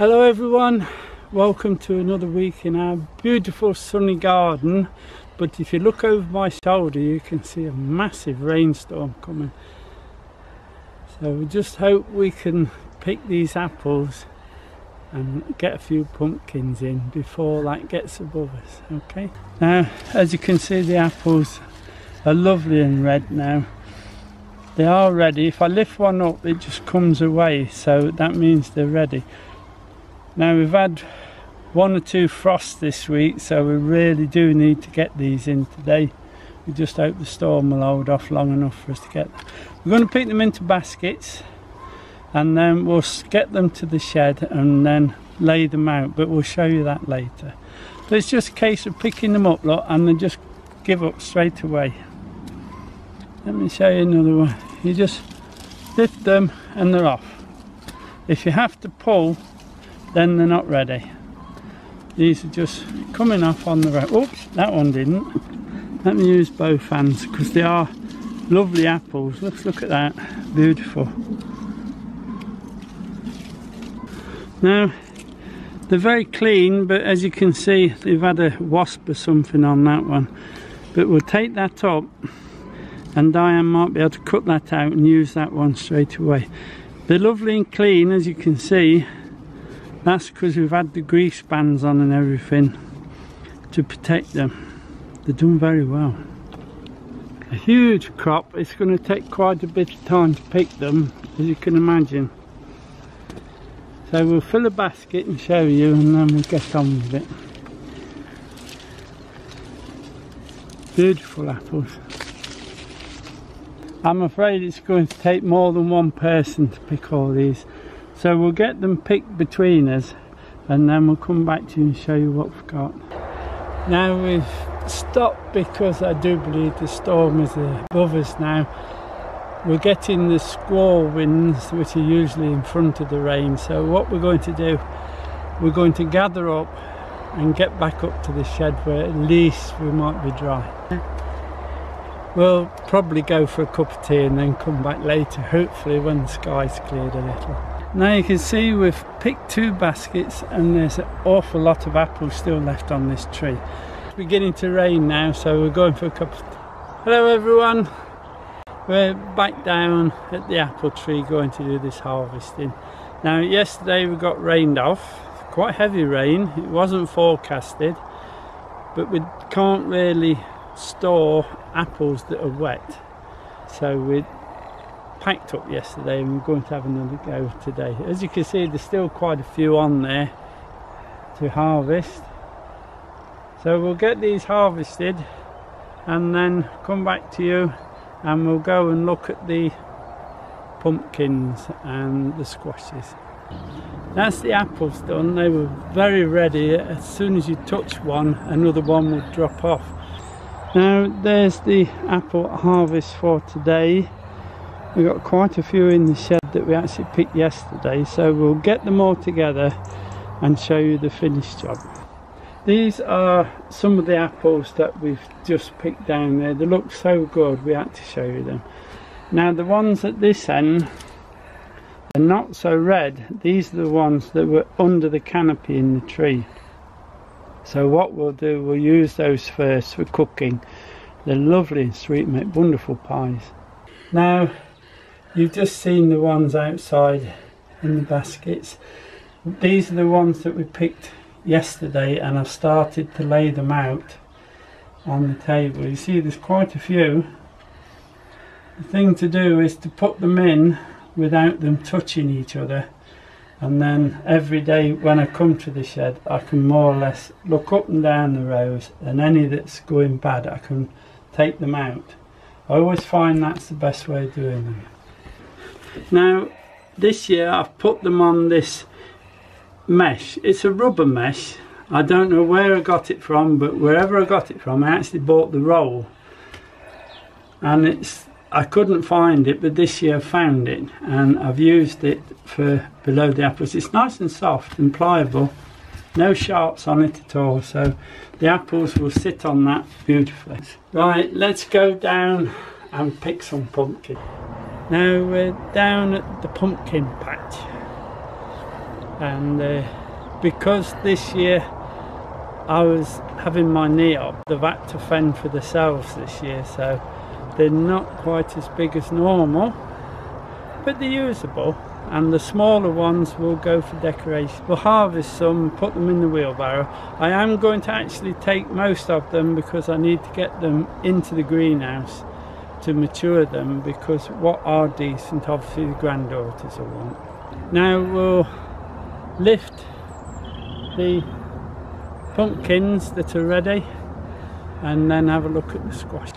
Hello everyone, welcome to another week in our beautiful sunny garden. But if you look over my shoulder you can see a massive rainstorm coming. So we just hope we can pick these apples and get a few pumpkins in before that gets above us okay? Now as you can see the apples are lovely and red now. They are ready. If I lift one up it just comes away so that means they're ready now we've had one or two frosts this week so we really do need to get these in today. We just hope the storm will hold off long enough for us to get them. We're going to pick them into baskets and then we'll get them to the shed and then lay them out but we'll show you that later. But it's just a case of picking them up lot and then just give up straight away. Let me show you another one. You just lift them and they're off. If you have to pull then they're not ready. These are just coming off on the road. Oops, that one didn't. Let me use both hands because they are lovely apples. Let's look at that. Beautiful. Now, they're very clean, but as you can see, they've had a wasp or something on that one. But we'll take that up and Diane might be able to cut that out and use that one straight away. They're lovely and clean, as you can see, that's because we've had the grease bands on and everything to protect them. They're done very well. A huge crop. It's going to take quite a bit of time to pick them, as you can imagine. So we'll fill a basket and show you and then we'll get on with it. Beautiful apples. I'm afraid it's going to take more than one person to pick all these. So we'll get them picked between us and then we'll come back to you and show you what we've got. Now we've stopped because I do believe the storm is above us now. We're getting the squall winds which are usually in front of the rain so what we're going to do we're going to gather up and get back up to the shed where at least we might be dry. We'll probably go for a cup of tea and then come back later hopefully when the sky's cleared a little. Now you can see we've picked two baskets and there's an awful lot of apples still left on this tree. It's beginning to rain now so we're going for a cup of. Hello everyone. We're back down at the apple tree going to do this harvesting. Now yesterday we got rained off, quite heavy rain, it wasn't forecasted but we can't really store apples that are wet so we packed up yesterday and we're going to have another go today. As you can see there's still quite a few on there to harvest. So we'll get these harvested and then come back to you and we'll go and look at the pumpkins and the squashes. That's the apples done, they were very ready. As soon as you touch one, another one would drop off. Now there's the apple harvest for today we got quite a few in the shed that we actually picked yesterday so we'll get them all together and show you the finished job. These are some of the apples that we've just picked down there. They look so good we had to show you them. Now the ones at this end are not so red. These are the ones that were under the canopy in the tree. So what we'll do we'll use those first for cooking. They're lovely and sweet make wonderful pies. Now You've just seen the ones outside in the baskets. These are the ones that we picked yesterday and I've started to lay them out on the table. You see there's quite a few. The thing to do is to put them in without them touching each other and then every day when I come to the shed I can more or less look up and down the rows and any that's going bad I can take them out. I always find that's the best way of doing them. Now this year I've put them on this mesh. It's a rubber mesh. I don't know where I got it from but wherever I got it from I actually bought the roll and it's I couldn't find it but this year I found it and I've used it for below the apples. It's nice and soft and pliable no sharps on it at all so the apples will sit on that beautifully. Right let's go down and pick some pumpkin. Now we're down at the pumpkin patch and uh, because this year I was having my knee up they've had to fend for themselves this year so they're not quite as big as normal but they're usable and the smaller ones will go for decoration. We'll harvest some, put them in the wheelbarrow. I am going to actually take most of them because I need to get them into the greenhouse to mature them because what are decent obviously the granddaughters will want. Now we'll lift the pumpkins that are ready and then have a look at the squash.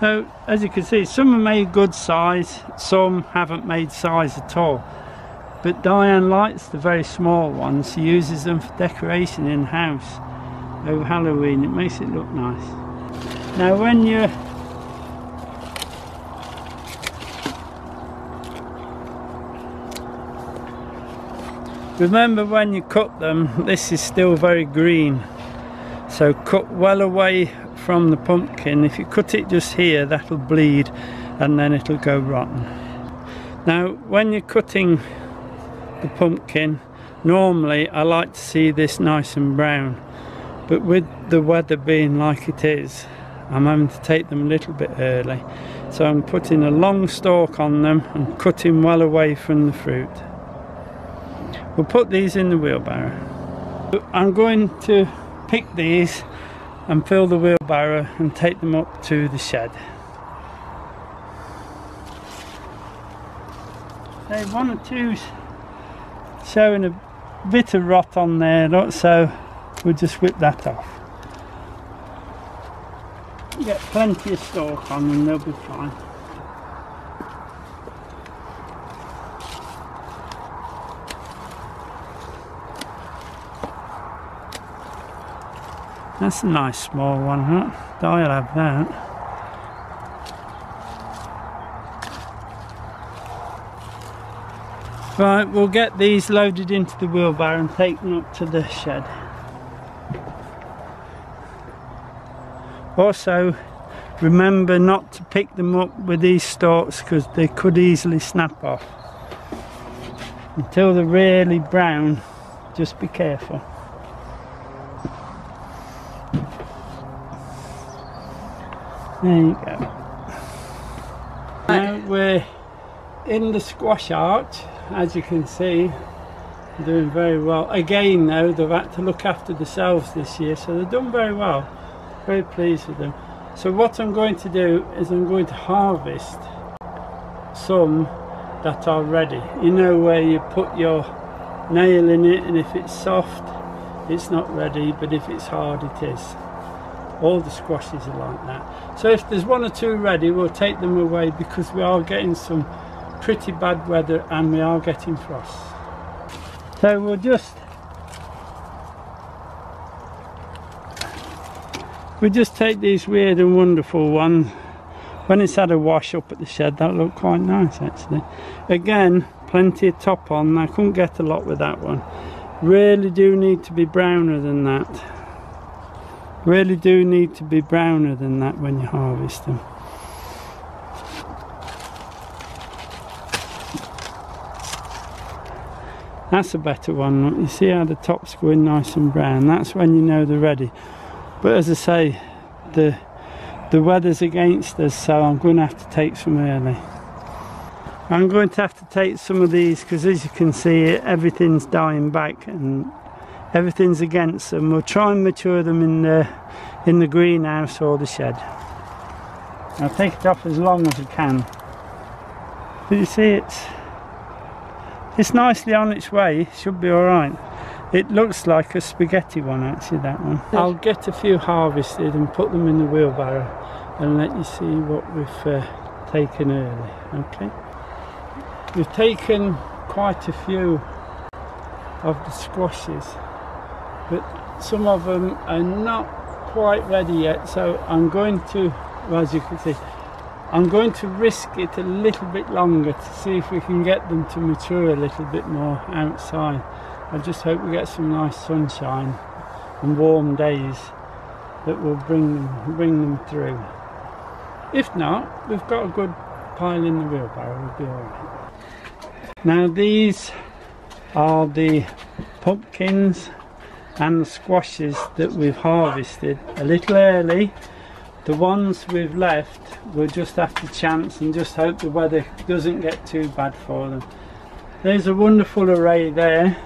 So as you can see some are made good size, some haven't made size at all. But Diane likes the very small ones, she uses them for decoration in house over Halloween, it makes it look nice. Now when you Remember when you cut them, this is still very green. So cut well away from the pumpkin. If you cut it just here, that'll bleed and then it'll go rotten. Now, when you're cutting the pumpkin, normally I like to see this nice and brown. But with the weather being like it is, I'm having to take them a little bit early. So I'm putting a long stalk on them and cutting well away from the fruit. We'll put these in the wheelbarrow. I'm going to pick these and fill the wheelbarrow and take them up to the shed. Hey, one or two's showing a bit of rot on there, so we'll just whip that off. Get plenty of stalk on them, they'll be fine. That's a nice small one, huh? I'll have that. Right, we'll get these loaded into the wheelbarrow and take them up to the shed. Also, remember not to pick them up with these stalks because they could easily snap off. Until they're really brown, just be careful. There you go. Now we're in the squash arch, as you can see, doing very well. Again now, they've had to look after themselves this year, so they've done very well. Very pleased with them. So what I'm going to do is I'm going to harvest some that are ready. You know where you put your nail in it and if it's soft, it's not ready, but if it's hard, it is all the squashes are like that. So if there's one or two ready we'll take them away because we are getting some pretty bad weather and we are getting frost. So we'll just we just take these weird and wonderful ones. When it's had a wash up at the shed that looked quite nice actually. Again plenty of top on. I couldn't get a lot with that one. Really do need to be browner than that really do need to be browner than that when you harvest them. That's a better one. You see how the top's going nice and brown? That's when you know they're ready. But as I say the the weather's against us so I'm going to have to take some early. I'm going to have to take some of these because as you can see everything's dying back and everything's against them. We'll try and mature them in the, in the greenhouse or the shed. I'll take it off as long as I can. But you see it's it's nicely on its way, should be alright. It looks like a spaghetti one actually that one. I'll get a few harvested and put them in the wheelbarrow and let you see what we've uh, taken early, okay? We've taken quite a few of the squashes but some of them are not quite ready yet so I'm going to well, as you can see I'm going to risk it a little bit longer to see if we can get them to mature a little bit more outside. I just hope we get some nice sunshine and warm days that will bring them bring them through. If not we've got a good pile in the wheelbarrow we'll be alright now these are the pumpkins and the squashes that we've harvested a little early. The ones we've left we'll just have to chance and just hope the weather doesn't get too bad for them. There's a wonderful array there.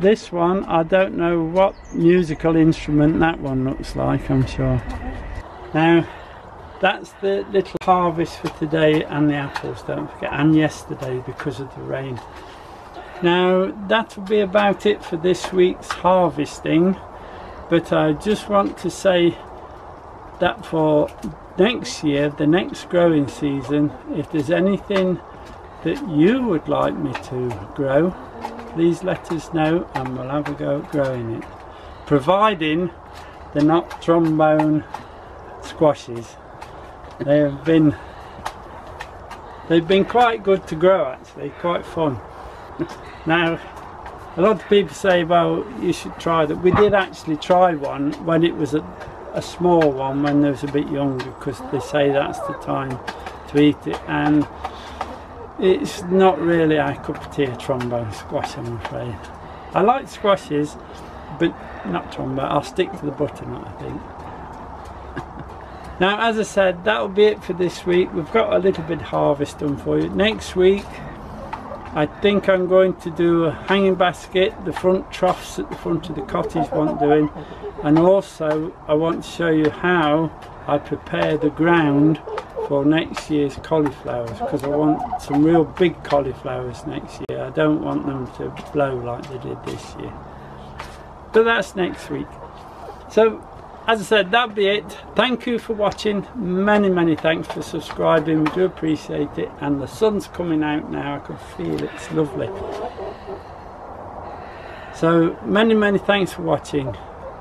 This one I don't know what musical instrument that one looks like I'm sure. Now that's the little harvest for today and the apples don't forget and yesterday because of the rain now that will be about it for this week's harvesting but I just want to say that for next year the next growing season if there's anything that you would like me to grow please let us know and we'll have a go at growing it. Providing they're not trombone squashes. They have been they've been quite good to grow actually quite fun now a lot of people say well you should try that. We did actually try one when it was a, a small one when they was a bit younger because they say that's the time to eat it. And it's not really a cup of tea trombone squash I'm afraid. I like squashes but not trombone. I'll stick to the butternut I think. Now as I said that'll be it for this week. We've got a little bit harvest done for you. Next week I think I'm going to do a hanging basket the front troughs at the front of the cottage want doing. And also I want to show you how I prepare the ground for next year's cauliflowers because I want some real big cauliflowers next year. I don't want them to blow like they did this year. But that's next week. So as I said that'll be it. Thank you for watching. Many many thanks for subscribing. We do appreciate it. And the sun's coming out now. I can feel it. it's lovely. So many many thanks for watching.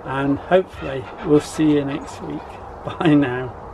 And hopefully we'll see you next week. Bye now